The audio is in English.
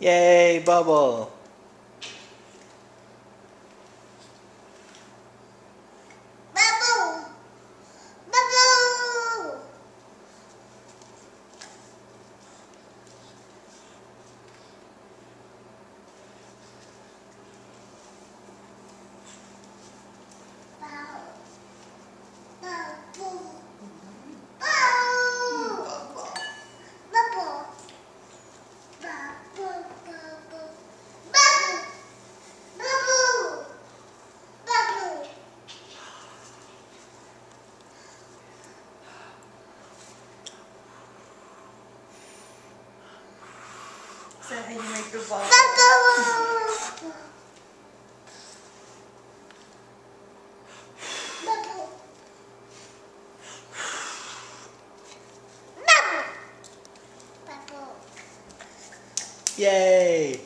Yay, bubble. So then you make the ball. Yay!